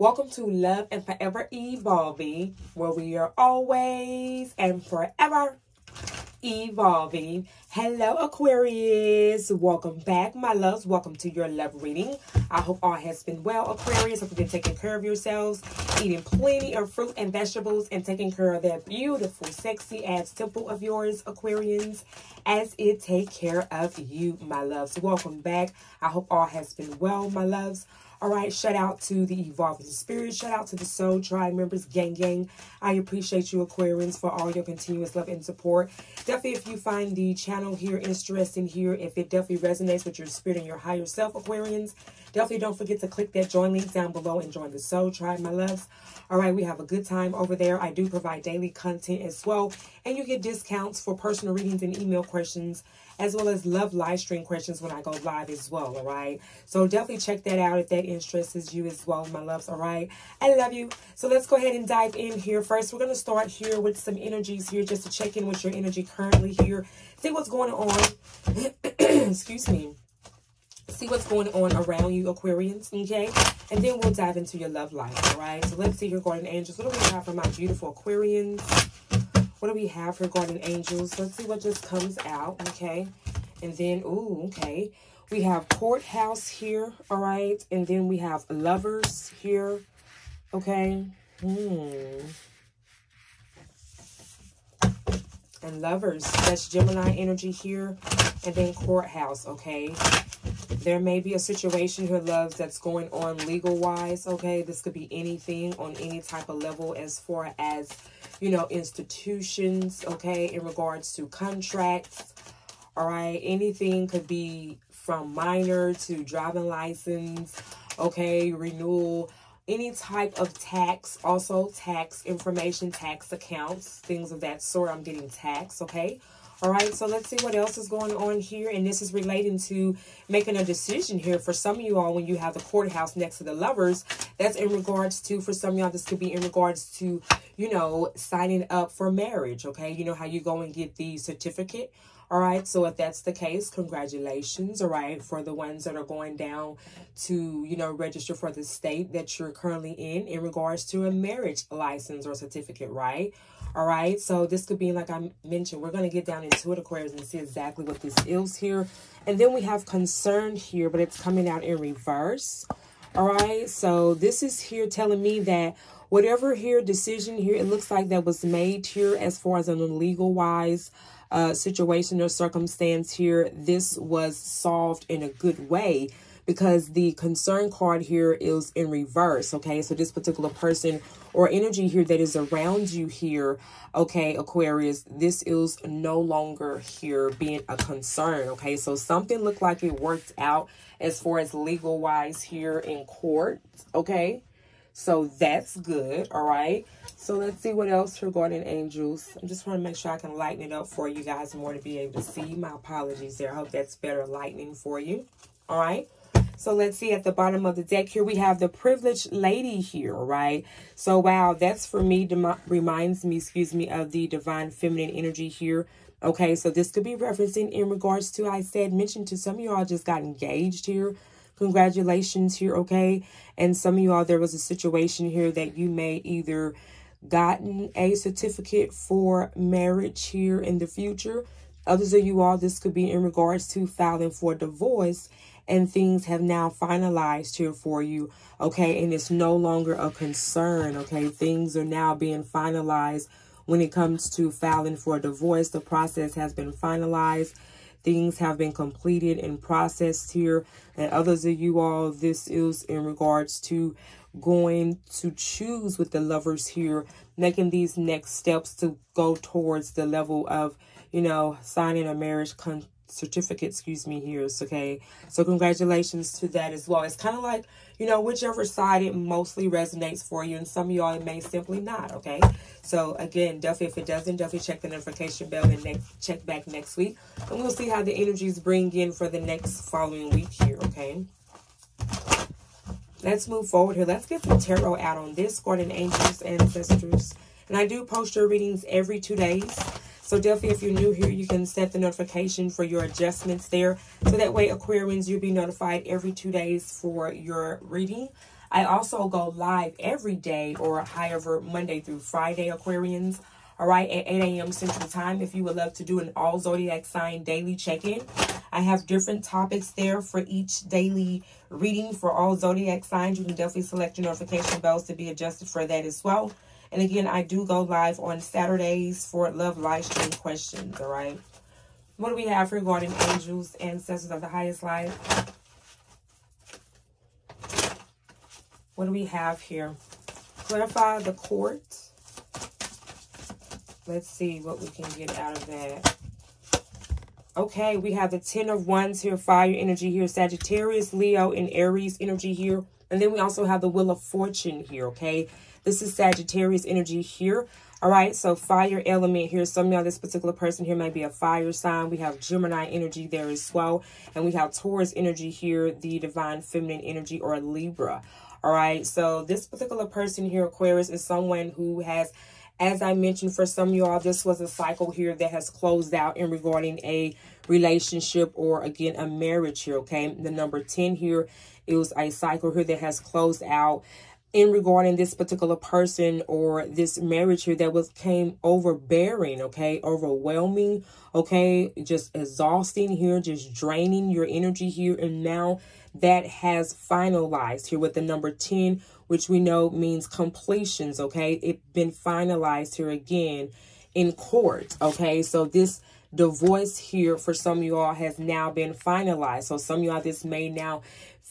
Welcome to Love and Forever Evolving, where we are always and forever evolving. Hello, Aquarius. Welcome back, my loves. Welcome to your love reading. I hope all has been well, Aquarius. Hope you've been taking care of yourselves, eating plenty of fruit and vegetables, and taking care of that beautiful, sexy ass temple of yours, Aquarians, as it take care of you, my loves. Welcome back. I hope all has been well, my loves. All right, shout out to the Evolving Spirit. Shout out to the Soul Tribe members, gang, gang. I appreciate you, Aquarians, for all your continuous love and support. Definitely, if you find the channel here interesting here, if it definitely resonates with your spirit and your higher self, Aquarians, definitely don't forget to click that join link down below and join the Soul Tribe, my loves. All right, we have a good time over there. I do provide daily content as well, and you get discounts for personal readings and email questions as well as love live stream questions when I go live as well, all right? So definitely check that out if that interests you as well, my loves, all right? I love you. So let's go ahead and dive in here. First, we're going to start here with some energies here just to check in with your energy currently here. See what's going on. Excuse me see what's going on around you, Aquarians, okay? And then we'll dive into your love life, all right? So let's see your guardian angels. What do we have for my beautiful Aquarians? What do we have guardian angels? Let's see what just comes out, okay? And then, ooh, okay. We have courthouse here, all right? And then we have lovers here, okay? Hmm. And lovers, that's Gemini energy here. And then courthouse, okay? There may be a situation here, loves, that's going on legal-wise, okay? This could be anything on any type of level as far as you know, institutions, okay, in regards to contracts, all right? Anything could be from minor to driving license, okay, renewal, any type of tax, also tax information, tax accounts, things of that sort. I'm getting tax, okay? All right, so let's see what else is going on here. And this is relating to making a decision here. For some of you all, when you have the courthouse next to the lovers, that's in regards to, for some of y'all, this could be in regards to, you know, signing up for marriage, okay? You know how you go and get the certificate all right, so if that's the case, congratulations, all right, for the ones that are going down to, you know, register for the state that you're currently in in regards to a marriage license or certificate, right? All right, so this could be, like I mentioned, we're going to get down into it, Aquarius, and see exactly what this is here. And then we have concern here, but it's coming out in reverse. All right, so this is here telling me that whatever here decision here, it looks like that was made here as far as an legal wise uh, situation or circumstance here, this was solved in a good way because the concern card here is in reverse, okay? So this particular person or energy here that is around you here, okay, Aquarius, this is no longer here being a concern, okay? So something looked like it worked out as far as legal-wise here in court, okay? So that's good, all right? So let's see what else regarding angels. I just want to make sure I can lighten it up for you guys more to be able to see. My apologies there. I hope that's better lightning for you, all right? So let's see at the bottom of the deck here, we have the privileged lady here, right? So, wow, that's for me, reminds me, excuse me, of the divine feminine energy here. Okay, so this could be referencing in regards to, I said, mentioned to some of y'all just got engaged here Congratulations here, okay? And some of you all, there was a situation here that you may either gotten a certificate for marriage here in the future. Others of you all, this could be in regards to filing for divorce and things have now finalized here for you, okay? And it's no longer a concern, okay? Things are now being finalized when it comes to filing for divorce. The process has been finalized things have been completed and processed here. And others of you all, this is in regards to going to choose with the lovers here, making these next steps to go towards the level of, you know, signing a marriage certificate, excuse me, here. Okay. So congratulations to that as well. It's kind of like, you know, whichever side it mostly resonates for you. And some of y'all, it may simply not, okay? So again, definitely, if it doesn't, definitely check the notification bell and next, check back next week. And we'll see how the energies bring in for the next following week here, okay? Let's move forward here. Let's get some tarot out on this, guardian angels, ancestors. And I do post your readings every two days. So definitely if you're new here, you can set the notification for your adjustments there. So that way, Aquarians, you'll be notified every two days for your reading. I also go live every day or however Monday through Friday, Aquarians. All right, at 8 a.m. Central Time. If you would love to do an all zodiac sign daily check in, I have different topics there for each daily reading for all zodiac signs. You can definitely select your notification bells to be adjusted for that as well. And again, I do go live on Saturdays for love live stream questions. All right. What do we have regarding angels, ancestors of the highest life? What do we have here? Clarify the court. Let's see what we can get out of that. Okay, we have the Ten of Wands here, fire energy here, Sagittarius, Leo, and Aries energy here. And then we also have the Wheel of Fortune here, okay? This is Sagittarius energy here. All right, so fire element here. Some y'all, this particular person here might be a fire sign. We have Gemini energy there as well. And we have Taurus energy here, the divine feminine energy or Libra. All right, so this particular person here, Aquarius, is someone who has as I mentioned, for some of y'all, this was a cycle here that has closed out in regarding a relationship or, again, a marriage here, okay? The number 10 here, was a cycle here that has closed out in regarding this particular person or this marriage here that was came overbearing okay overwhelming okay just exhausting here just draining your energy here and now that has finalized here with the number 10 which we know means completions okay? It been finalized here again in court okay? So this divorce here for some of y'all has now been finalized so some of y'all this may now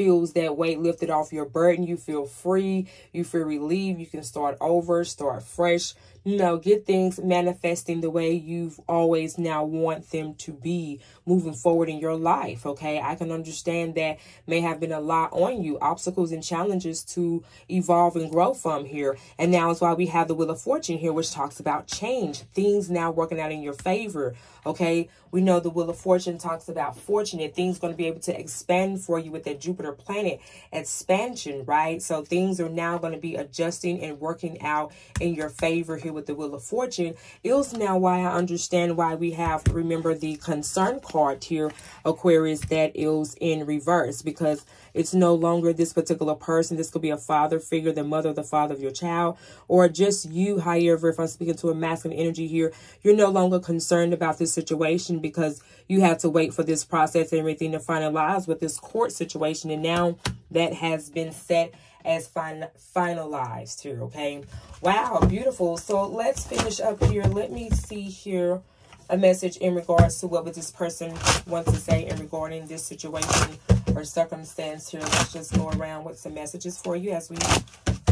feels that weight lifted off your burden. You feel free. You feel relieved. You can start over, start fresh. You know, get things manifesting the way you've always now want them to be moving forward in your life. Okay. I can understand that may have been a lot on you, obstacles and challenges to evolve and grow from here. And now is why we have the Wheel of Fortune here, which talks about change, things now working out in your favor. Okay, we know the Wheel of Fortune talks about fortunate things going to be able to expand for you with that Jupiter planet expansion, right? So things are now going to be adjusting and working out in your favor here with the Wheel of Fortune. Is now why I understand why we have, remember the concern card here, Aquarius, that is in reverse because it's no longer this particular person. This could be a father figure, the mother, the father of your child, or just you. However, if I'm speaking to a masculine energy here, you're no longer concerned about this situation because you have to wait for this process and everything to finalize with this court situation. And now that has been set as fin finalized here, okay? Wow, beautiful. So let's finish up here. Let me see here a message in regards to what would this person want to say in regarding this situation or circumstance here. Let's just go around with some messages for you as we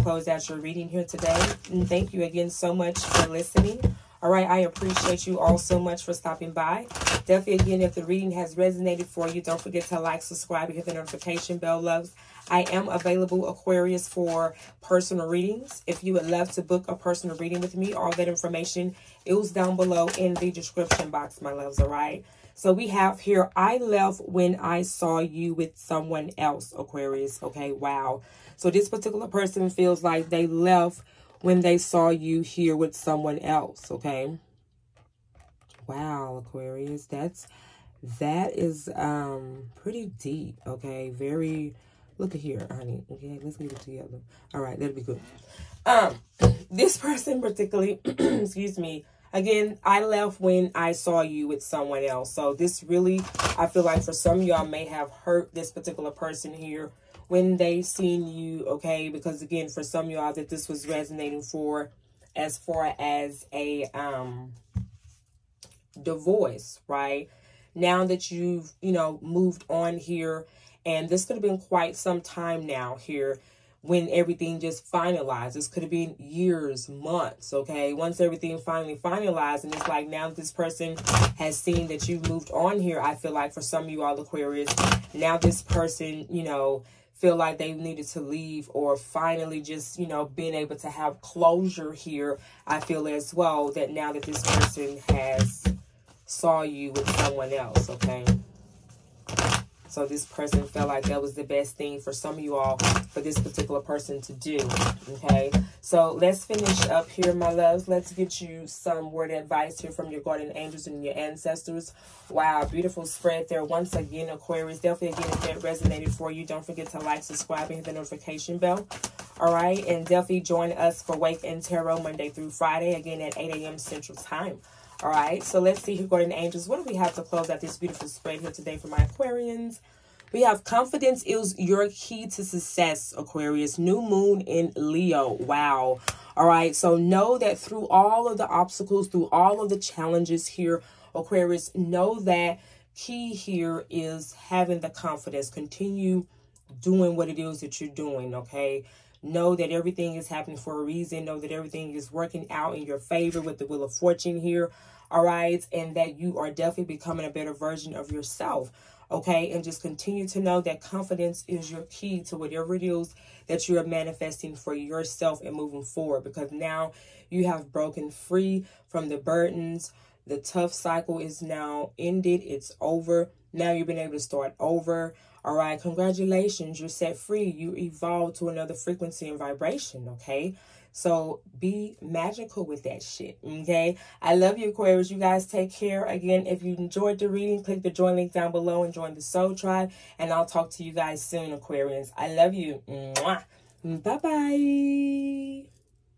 close out your reading here today. And thank you again so much for listening. All right, I appreciate you all so much for stopping by. Definitely, again, if the reading has resonated for you, don't forget to like, subscribe, and hit the notification bell, loves. I am available, Aquarius, for personal readings. If you would love to book a personal reading with me, all that information is down below in the description box, my loves, all right? So we have here, I left when I saw you with someone else, Aquarius. Okay, wow. So this particular person feels like they left when they saw you here with someone else, okay? Wow, Aquarius, that's, that is um pretty deep, okay? Very, look at here, honey. Okay, let's get it together. All right, that'll be good. Um, this person particularly, excuse me, again, I left when I saw you with someone else. So this really, I feel like for some y'all may have hurt this particular person here when they've seen you, okay? Because again, for some of y'all that this was resonating for as far as a um divorce, right? Now that you've, you know, moved on here, and this could have been quite some time now here when everything just finalized. This could have been years, months, okay? Once everything finally finalized, and it's like now this person has seen that you've moved on here, I feel like for some of you all Aquarius, now this person, you know, feel like they needed to leave or finally just, you know, being able to have closure here, I feel as well that now that this person has saw you with someone else, okay? So this person felt like that was the best thing for some of you all, for this particular person to do. Okay. So let's finish up here, my loves. Let's get you some word advice here from your guardian angels and your ancestors. Wow, beautiful spread there. Once again, Aquarius, definitely again, if that resonated for you, don't forget to like, subscribe, and hit the notification bell. All right. And definitely join us for Wake and Tarot Monday through Friday, again at 8 a.m. Central Time. All right. So let's see here, Guardian Angels. What do we have to close out this beautiful spread here today for my Aquarians? We have confidence is your key to success, Aquarius. New moon in Leo. Wow. All right. So know that through all of the obstacles, through all of the challenges here, Aquarius, know that key here is having the confidence. Continue doing what it is that you're doing, okay? Know that everything is happening for a reason. Know that everything is working out in your favor with the Wheel of Fortune here. All right. And that you are definitely becoming a better version of yourself. Okay. And just continue to know that confidence is your key to whatever it is that you are manifesting for yourself and moving forward. Because now you have broken free from the burdens. The tough cycle is now ended. It's over. Now you've been able to start over. All right, congratulations. You're set free. You evolved to another frequency and vibration, okay? So be magical with that shit, okay? I love you, Aquarius. You guys take care. Again, if you enjoyed the reading, click the join link down below and join the Soul Tribe. And I'll talk to you guys soon, Aquarians. I love you. Bye-bye.